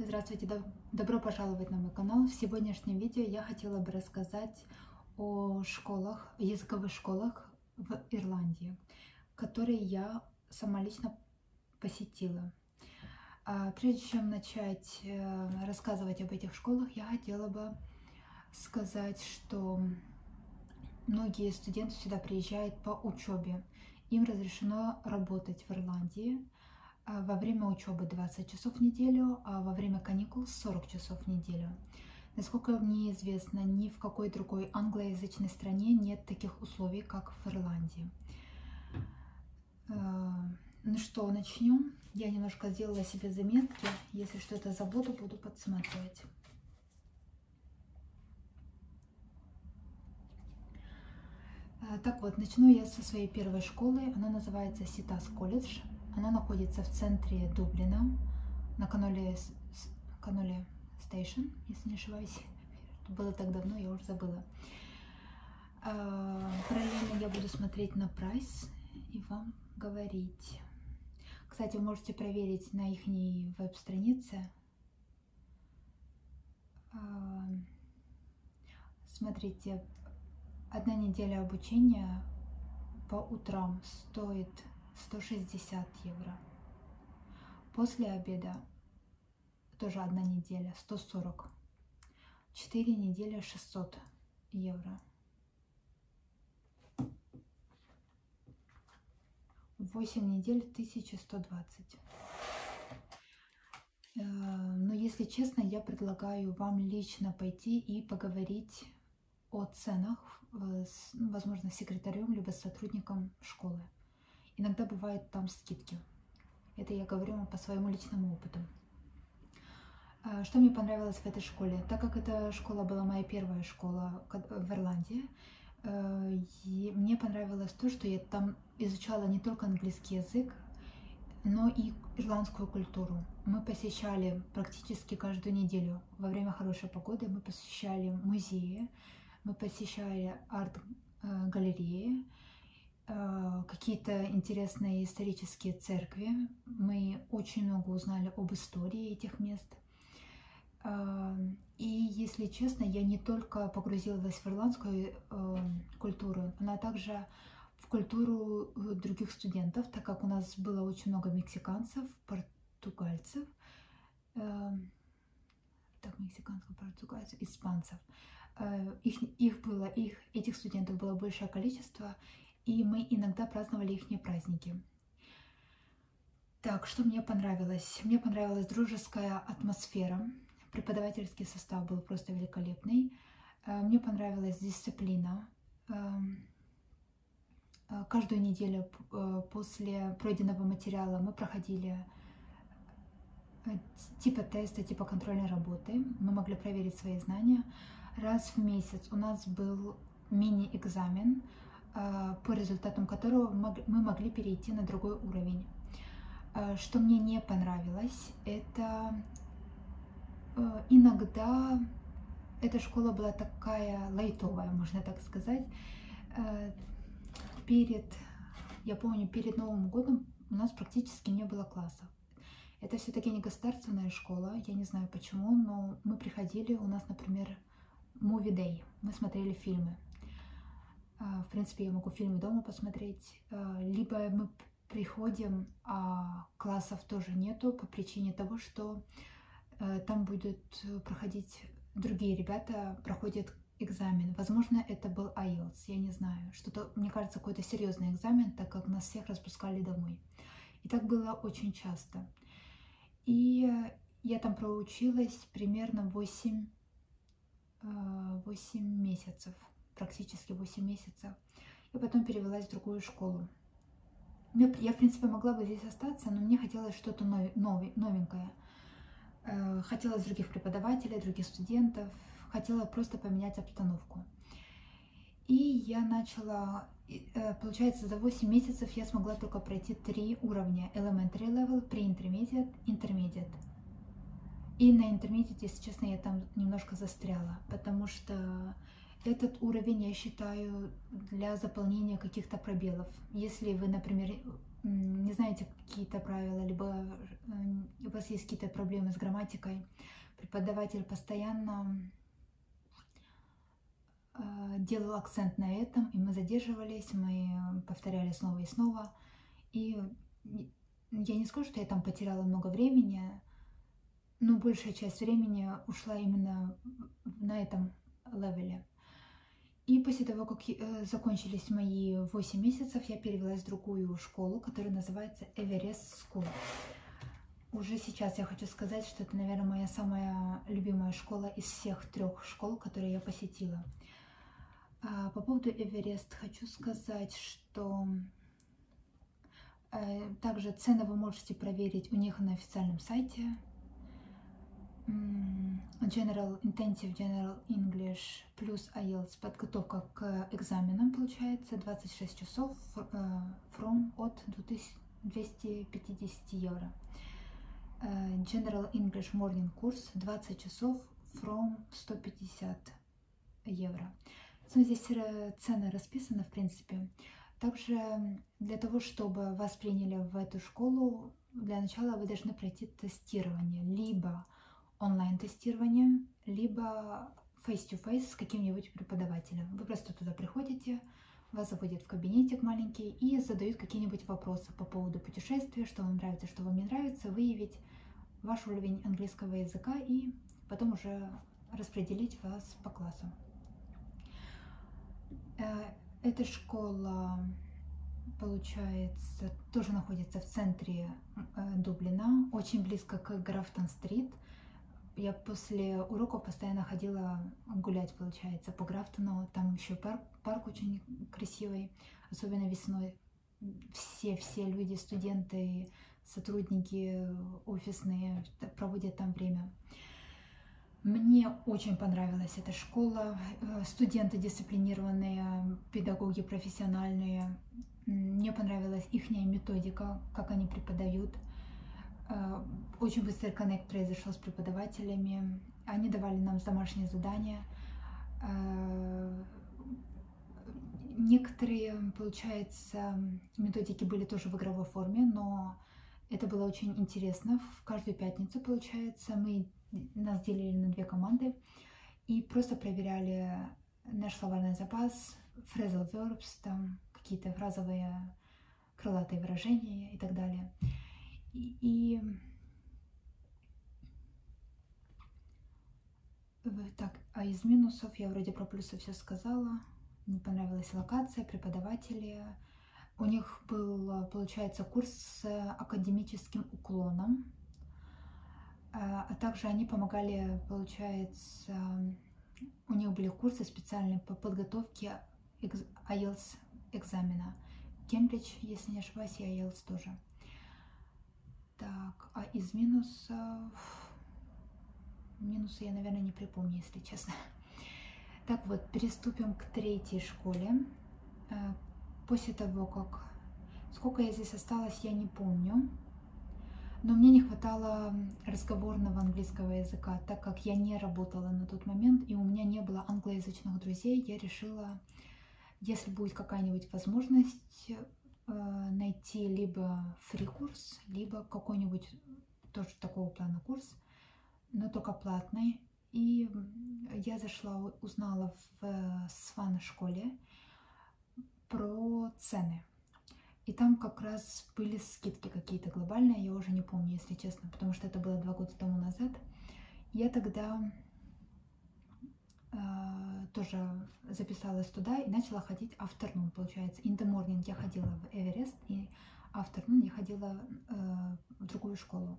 Здравствуйте, доб- добро пожаловать на мой канал. В сегодняшнем видео я хотела бы рассказать о школах, языковых школах в Ирландии, которые я сама лично посетила. А Прежде чем начать э, рассказывать об этих школах, я хотела бы сказать, что многие студенты сюда приезжают по учебе. Им разрешено работать в Ирландии во время учебы 20 часов в неделю, а во время каникул 40 часов в неделю. Насколько мне известно, ни в какой другой англоязычной стране нет таких условий, как в Ирландии. Э, Ну что, начнем. Я немножко сделала себе заметки. Если что-то забуду, буду подсматривать. Э, Так вот, начну я со своей первой школы. Она называется Ситас колледж. Она находится в центре Дублина, на Connolly, Connolly Station, если не ошибаюсь. Это было так давно, я уже забыла. А, Параллельно я буду смотреть на прайс и вам говорить. Кстати, вы можете проверить на их веб-странице. А, Смотрите, одна неделя обучения по утрам стоит 160 евро. После обеда тоже одна неделя 140. Четыре недели 600 евро. Восемь недель 1120. Э, Но если честно, я предлагаю вам лично пойти и поговорить о ценах, э, возможно, с секретарем, либо с сотрудником школы. Иногда бывают там скидки. Это я говорю по своему личному опыту. А, Что мне понравилось в этой школе? Так как эта школа была моя первая школа в Ирландии, э, мне понравилось то, что я там изучала не только английский язык, но и ирландскую культуру. Мы посещали практически каждую неделю. Во время хорошей погоды мы посещали музеи, мы посещали арт-галереи, э, какие-то интересные исторические церкви. Мы очень много узнали об истории этих мест. Э, И, если честно, я не только погрузилась в ирландскую э, культуру, но также в культуру э, других студентов, так как у нас было очень много мексиканцев, португальцев, э, так, мексиканцев, португальцев, испанцев. Э, Их, их было, их, этих студентов было большее количество, и мы иногда праздновали их праздники. Так, что мне понравилось? Мне понравилась дружеская атмосфера. Преподавательский состав был просто великолепный. Э, Мне понравилась дисциплина. Эм, э, Каждую неделю э, после пройденного материала мы проходили типа теста, типа контрольной работы. Мы могли проверить свои знания. Раз в месяц у нас был мини-экзамен, по результатам которого мы могли перейти на другой уровень. Э, Что мне не понравилось, это э, иногда эта школа была такая лайтовая, можно так сказать. Перед, я помню, перед Новым годом у нас практически не было классов. Это все-таки не государственная школа, я не знаю почему, но мы приходили, у нас, например, Movie Day, мы смотрели фильмы. А, В принципе, я могу фильмы дома посмотреть. А, Либо мы приходим, а классов тоже нету по причине того, что э, там будут э, проходить другие ребята, проходят экзамен. Возможно, это был IELTS, я не знаю. Что-то, мне кажется, какой-то серьезный экзамен, так как нас всех распускали домой. И так было очень часто. И э, я там проучилась примерно 8, э, 8 месяцев, практически 8 месяцев. И потом перевелась в другую школу. Я, в принципе, могла бы здесь остаться, но мне хотелось что-то новенькое. Э, Хотелось других преподавателей, других студентов, хотела просто поменять обстановку. И я начала, э, получается, за 8 месяцев я смогла только пройти три уровня. Elementary level, pre-intermediate, intermediate. И на intermediate, если честно, я там немножко застряла, потому что этот уровень я считаю для заполнения каких-то пробелов. Если вы, например, не знаете какие-то правила, либо у вас есть какие-то проблемы с грамматикой, преподаватель постоянно делал акцент на этом, и мы задерживались, мы повторяли снова и снова. И я не скажу, что я там потеряла много времени, но большая часть времени ушла именно на этом левеле. И после того, как э, закончились мои 8 месяцев, я перевелась в другую школу, которая называется Everest School. Уже сейчас я хочу сказать, что это, наверное, моя самая любимая школа из всех трех школ, которые я посетила. А по поводу Эверест хочу сказать, что э, также цены вы можете проверить у них на официальном сайте General Intensive General English плюс IELTS подготовка к экзаменам получается 26 часов э, from от 250 евро. Э, General English Morning курс 20 часов from 150 евро. Ну, здесь цены расписаны, в принципе. Также для того, чтобы вас приняли в эту школу, для начала вы должны пройти тестирование. Либо онлайн-тестирование, либо face-to-face -face с каким-нибудь преподавателем. Вы просто туда приходите, вас заводят в кабинетик маленький и задают какие-нибудь вопросы по поводу путешествия, что вам нравится, что вам не нравится, выявить ваш уровень английского языка и потом уже распределить вас по классам. Э, эта школа, получается, тоже находится в центре э, Дублина, очень близко к Графтон-стрит. Я после уроков постоянно ходила гулять, получается, по Графтону. Там еще парк, парк очень красивый, особенно весной. Все-все люди, студенты, сотрудники офисные проводят там время. Мне очень понравилась эта школа. Э, студенты дисциплинированные, педагоги профессиональные. Мне понравилась их методика, как они преподают. Э, очень быстрый коннект произошел с преподавателями. Они давали нам домашние задания. Э, некоторые, получается, методики были тоже в игровой форме, но это было очень интересно. В каждую пятницу, получается, мы нас делили на две команды и просто проверяли наш словарный запас, phrasal verbs, там какие-то фразовые крылатые выражения и так далее. И, так, а из минусов я вроде про плюсы все сказала. Не понравилась локация, преподаватели. У них был, получается, курс с академическим уклоном. А, а также они помогали, получается, у них были курсы специальные по подготовке IELTS экзамена. Кембридж, если не ошибаюсь, и IELTS тоже. Так, а из минусов... Минусы я, наверное, не припомню, если честно. Так вот, переступим к третьей школе. Э, после того, как... Сколько я здесь осталась, я не помню. Но мне не хватало разговорного английского языка, так как я не работала на тот момент, и у меня не было англоязычных друзей, я решила, если будет какая-нибудь возможность, найти либо фри-курс, либо какой-нибудь тоже такого плана курс, но только платный. И я зашла, узнала в э, Сван школе про цены. И там как раз были скидки какие-то глобальные, я уже не помню, если честно, потому что это было два года тому назад. Я тогда э, тоже записалась туда и начала ходить afternoon, получается. In the morning я ходила в Эверест, и afternoon я ходила э, в другую школу.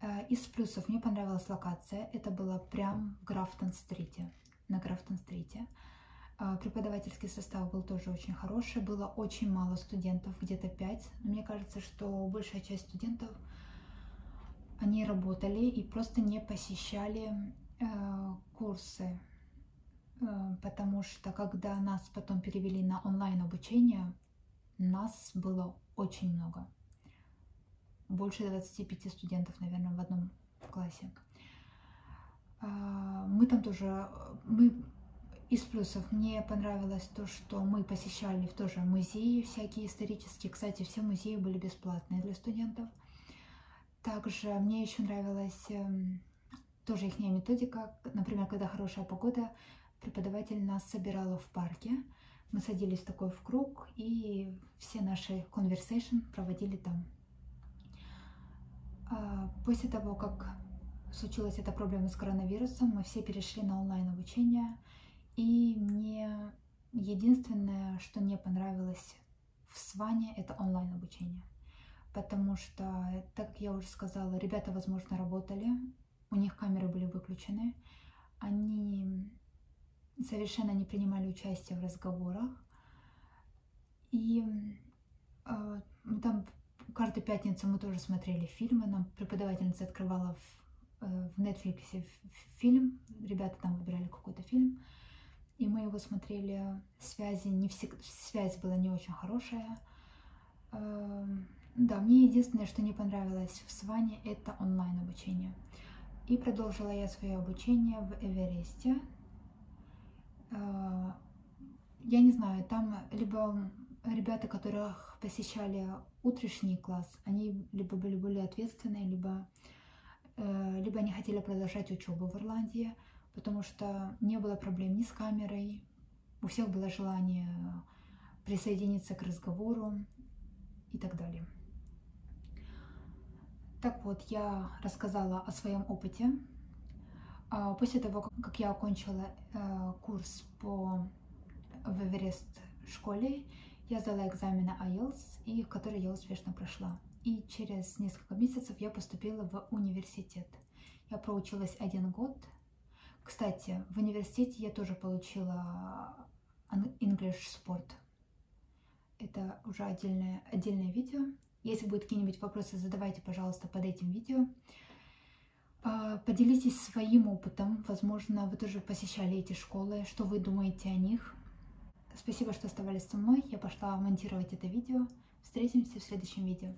Э, из плюсов мне понравилась локация. Это было прям в Графтон-стрите, на Графтон-стрите. А, преподавательский состав был тоже очень хороший, было очень мало студентов, где-то 5. Мне кажется, что большая часть студентов, они работали и просто не посещали э, курсы, э, потому что когда нас потом перевели на онлайн обучение, нас было очень много. Больше 25 студентов, наверное, в одном классе. Э, мы там тоже, мы из плюсов мне понравилось то, что мы посещали тоже музеи всякие исторические. Кстати, все музеи были бесплатные для студентов. Также мне еще нравилась эм, тоже их методика. Например, когда хорошая погода, преподаватель нас собирала в парке. Мы садились такой в круг и все наши conversation проводили там. А, после того, как случилась эта проблема с коронавирусом, мы все перешли на онлайн обучение. И мне единственное, что не понравилось в Сване, это онлайн обучение. Потому что, так я уже сказала, ребята, возможно, работали, у них камеры были выключены, они совершенно не принимали участие в разговорах. И э, там каждую пятницу мы тоже смотрели фильмы, нам преподавательница открывала в, э, в Netflix фильм, ребята там выбирали какой-то фильм, и мы его смотрели, связи не всегда, связь была не очень хорошая. Эм, да, мне единственное, что не понравилось в Сване, это онлайн обучение. И продолжила я свое обучение в Эвересте. Э, я не знаю, там либо ребята, которых посещали утренний класс, они либо были более ответственные, либо, э, либо они хотели продолжать учебу в Ирландии, потому что не было проблем ни с камерой, у всех было желание присоединиться к разговору и так далее. Так вот, я рассказала о своем опыте. А, после того, как я окончила э, курс по в Эверест школе, я сдала экзамены IELTS, и который я успешно прошла. И через несколько месяцев я поступила в университет. Я проучилась один год, кстати, в университете я тоже получила English Sport. Это уже отдельное, отдельное видео. Если будут какие-нибудь вопросы, задавайте, пожалуйста, под этим видео. А, поделитесь своим опытом. Возможно, вы тоже посещали эти школы. Что вы думаете о них? Спасибо, что оставались со мной. Я пошла монтировать это видео. Встретимся в следующем видео.